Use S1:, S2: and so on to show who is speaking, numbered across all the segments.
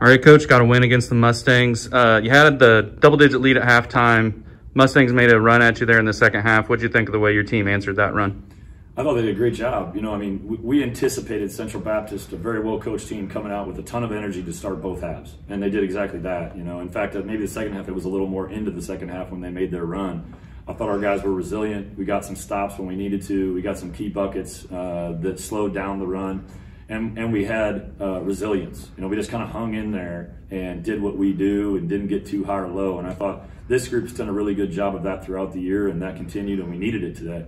S1: All right, coach, got a win against the Mustangs. Uh, you had the double digit lead at halftime. Mustangs made a run at you there in the second half. What'd you think of the way your team answered that run?
S2: I thought they did a great job. You know, I mean, we, we anticipated Central Baptist, a very well coached team, coming out with a ton of energy to start both halves, and they did exactly that. You know, in fact, uh, maybe the second half it was a little more into the second half when they made their run. I thought our guys were resilient. We got some stops when we needed to. We got some key buckets uh, that slowed down the run, and and we had uh, resilience. You know, we just kind of hung in there and did what we do and didn't get too high or low. And I thought this group's done a really good job of that throughout the year, and that continued, and we needed it today.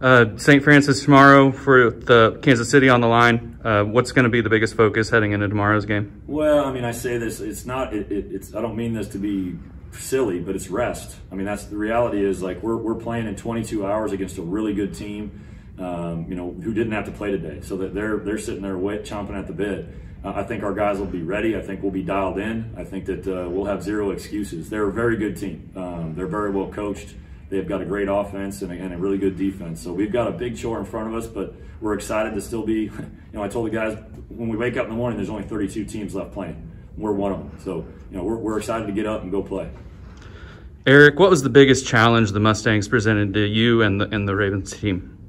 S1: Uh, St. Francis tomorrow for the Kansas City on the line. Uh, what's going to be the biggest focus heading into tomorrow's game?
S2: Well, I mean, I say this. It's not. It, it, it's. I don't mean this to be silly, but it's rest. I mean, that's the reality. Is like we're we're playing in 22 hours against a really good team. Um, you know, who didn't have to play today, so that they're they're sitting there wet, chomping at the bit. Uh, I think our guys will be ready. I think we'll be dialed in. I think that uh, we'll have zero excuses. They're a very good team. Um, they're very well coached. They've got a great offense and a, and a, really good defense. So we've got a big chore in front of us, but we're excited to still be. You know, I told the guys when we wake up in the morning, there's only 32 teams left playing. We're one of them. So you know, we're, we're excited to get up and go play.
S1: Eric, what was the biggest challenge the Mustangs presented to you and the and the Ravens team?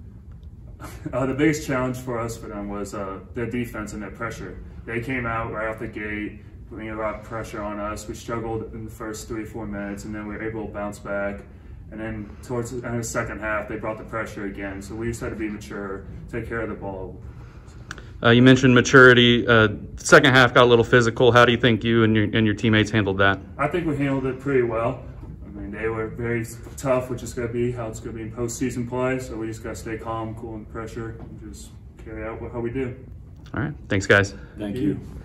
S3: Uh, the biggest challenge for us for them was uh, their defense and their pressure. They came out right off the gate, putting a lot of pressure on us. We struggled in the first three, four minutes, and then we were able to bounce back. And then towards the end of the second half, they brought the pressure again. So we just had to be mature, take care of the ball.
S1: Uh, you mentioned maturity. Uh, second half got a little physical. How do you think you and your and your teammates handled that?
S3: I think we handled it pretty well. I mean, they were very tough, which is going to be how it's going to be in postseason play. So we just got to stay calm, cool under pressure, and just carry out what how we do.
S1: All right. Thanks, guys.
S2: Thank, Thank you. you.